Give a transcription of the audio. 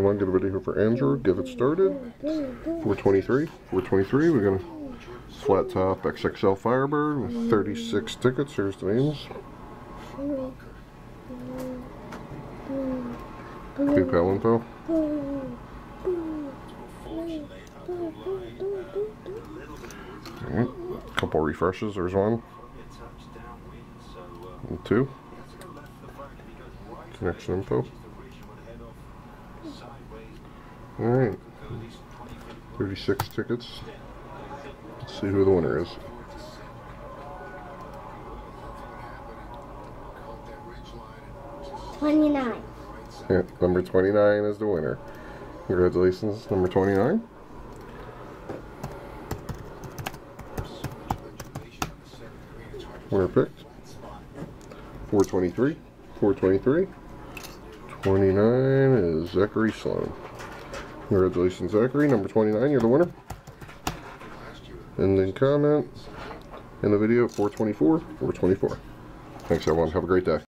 Want to get a video for Andrew? Get it started. 423. 423. We got a flat top XXL Firebird with 36 tickets. Here's the names. PayPal info. Alright. Couple refreshes. There's one. And two. Connection info. Alright. 36 tickets. Let's see who the winner is. Twenty-nine. Yeah, number 29 is the winner. Congratulations, number 29. Winner picked. 423. 423. 29 is Zachary Sloan. Congratulations, Zachary. Number 29, you're the winner. And then comment in the video 424. 424. Thanks, everyone. Have a great day.